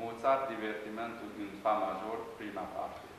Mozart divertimentul în fa major, prima parte.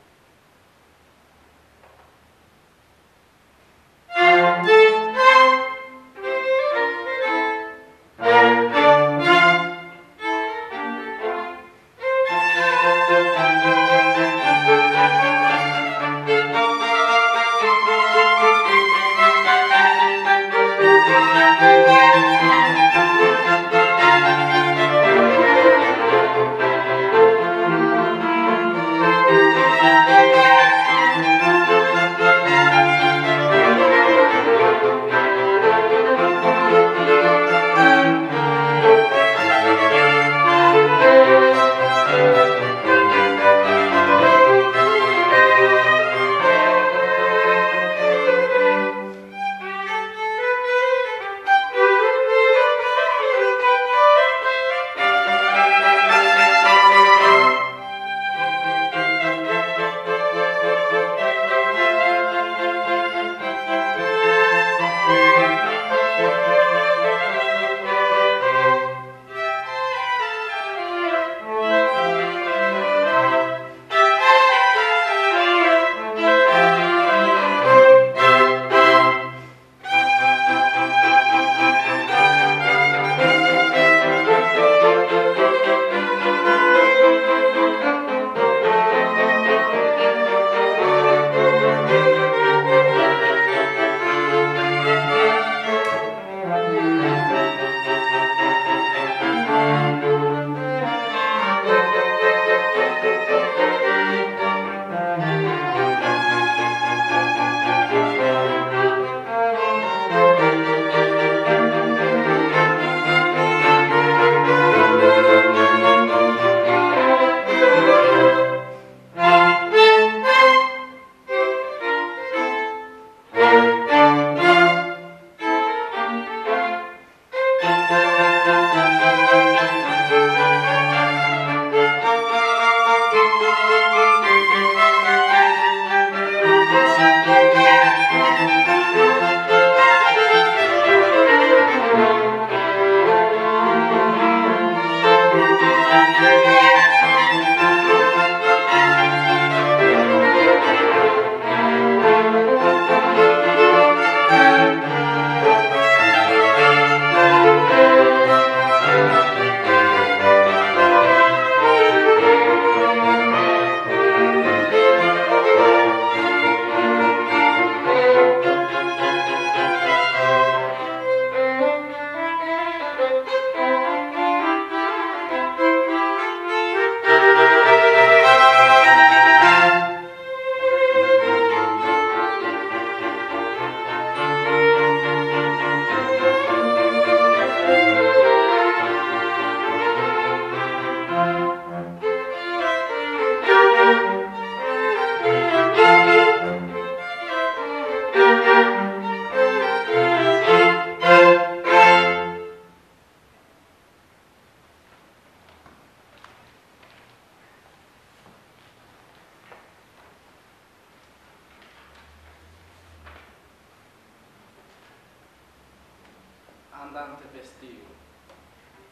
andante festivo.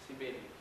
Si Sibeli.